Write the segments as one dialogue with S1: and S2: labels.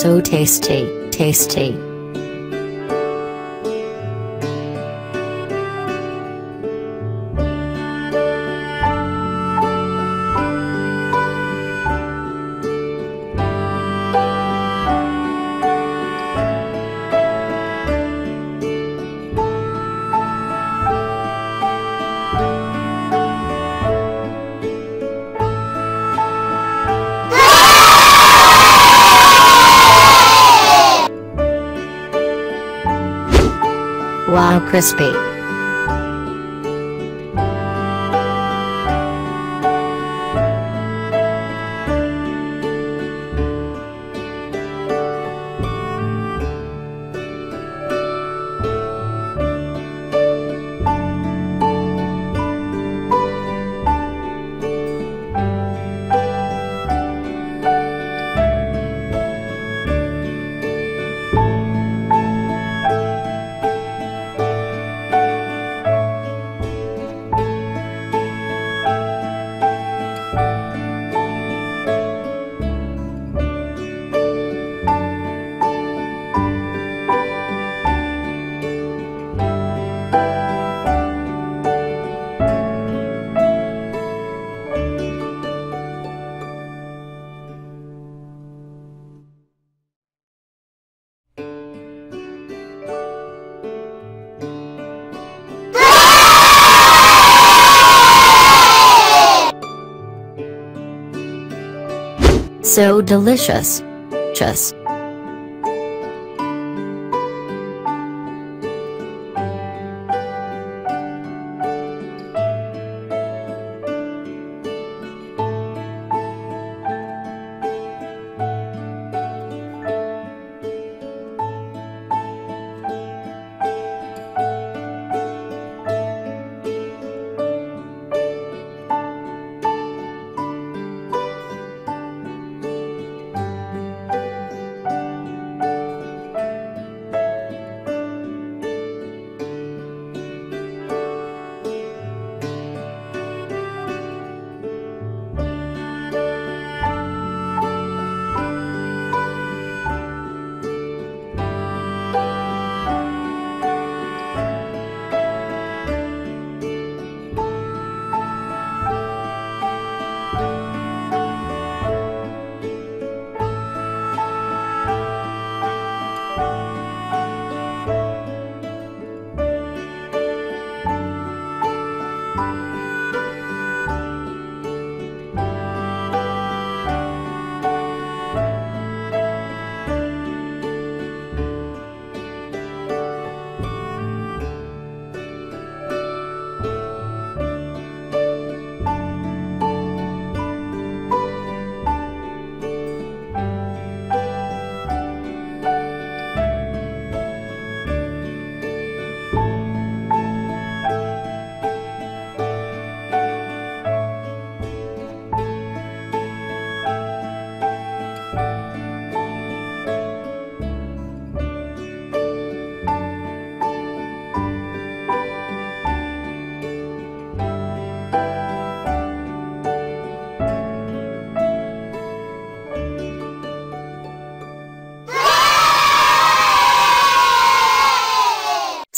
S1: So tasty, tasty. Wow crispy. So delicious. Just.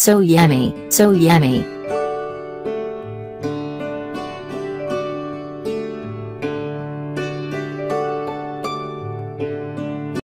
S1: So yummy, so yummy.